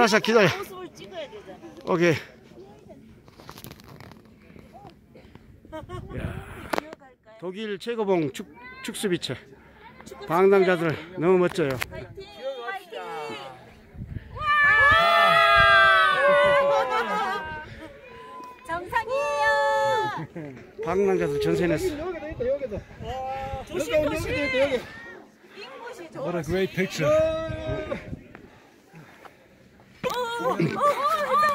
알았어 기다려. 오케이? 독일 최고봉 축, 축수비체. 방랑자들 너무 멋져요! 정상이에요. 방랑자들 전세냈어. What a great picture. 어, 어, 어, 어, 어, 어, 어.